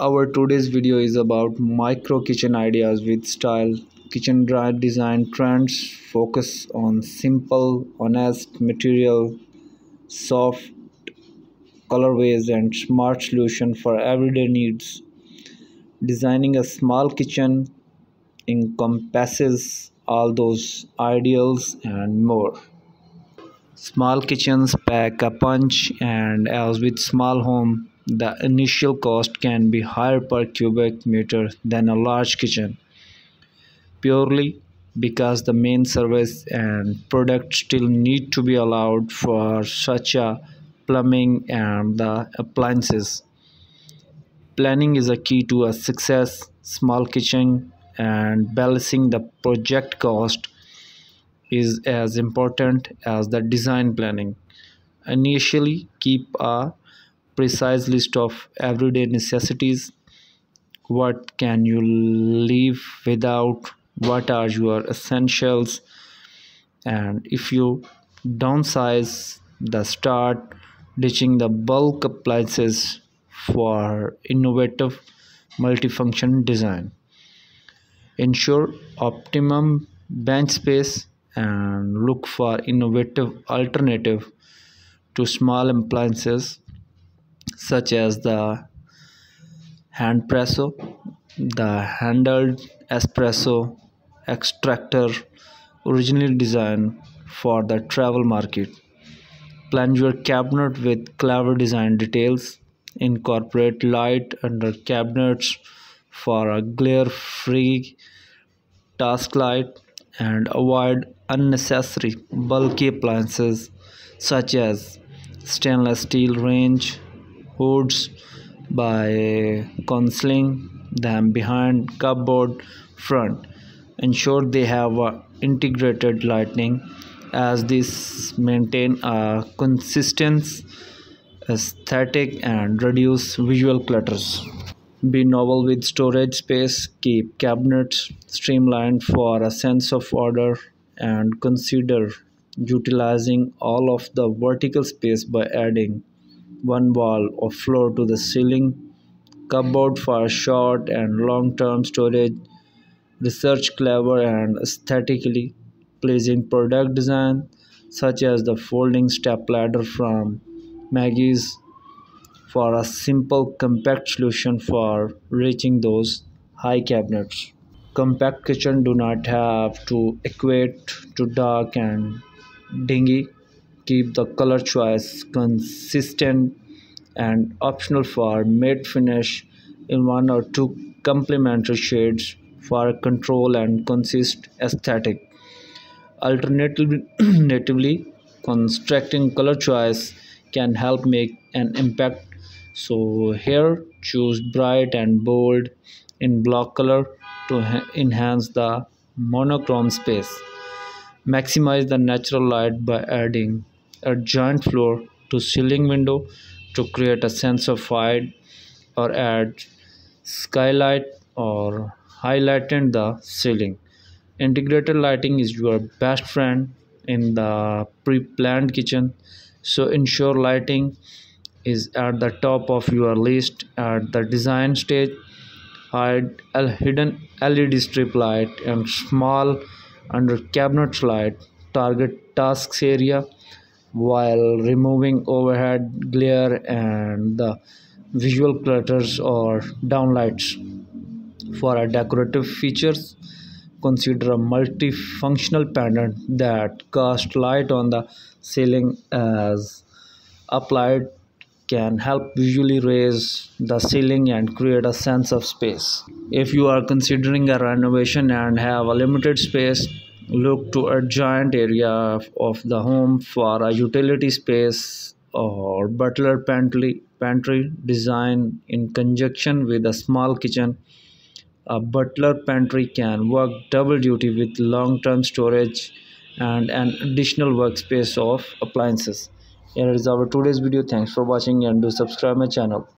our today's video is about micro kitchen ideas with style kitchen dry design trends focus on simple honest material soft colorways and smart solution for everyday needs. Designing a small kitchen encompasses all those ideals and more. Small kitchens pack a punch and as with small home the initial cost can be higher per cubic meter than a large kitchen, purely because the main service and product still need to be allowed for such a plumbing and the appliances. Planning is a key to a success small kitchen and balancing the project cost is as important as the design planning. Initially keep a precise list of everyday necessities. What can you live without? What are your essentials? And if you downsize the start ditching the bulk appliances for innovative multifunction design. Ensure optimum bench space and look for innovative alternative to small appliances such as the Handpresso, the handled espresso extractor originally designed for the travel market. Plan your cabinet with clever design details. Incorporate light under cabinets for a glare-free task light and avoid unnecessary bulky appliances such as stainless steel range hoods by concealing them behind cupboard front. Ensure they have integrated lighting as this maintain a consistent aesthetic and reduce visual clutters. Be novel with storage space keep cabinets streamlined for a sense of order and consider utilizing all of the vertical space by adding one wall or floor to the ceiling, cupboard for short and long-term storage, research clever and aesthetically pleasing product design such as the folding step ladder from Magis for a simple compact solution for reaching those high cabinets. Compact kitchen do not have to equate to dark and dingy keep the color choice consistent and optional for matte finish in one or two complementary shades for control and consist aesthetic. Alternatively, constructing color choice can help make an impact. So here choose bright and bold in block color to enhance the monochrome space. Maximize the natural light by adding a joint floor to ceiling window to create a sense of height or add skylight or highlighting the ceiling. Integrated lighting is your best friend in the pre-planned kitchen so ensure lighting is at the top of your list at the design stage hide a hidden led strip light and small under cabinet light target tasks area while removing overhead glare and the visual clutters or downlights. For our decorative features, consider a multifunctional pendant that casts light on the ceiling as applied can help visually raise the ceiling and create a sense of space. If you are considering a renovation and have a limited space, look to a giant area of the home for a utility space or butler pantry, pantry design in conjunction with a small kitchen. A butler pantry can work double duty with long-term storage and an additional workspace of appliances. Here is our today's video. Thanks for watching and do subscribe my channel.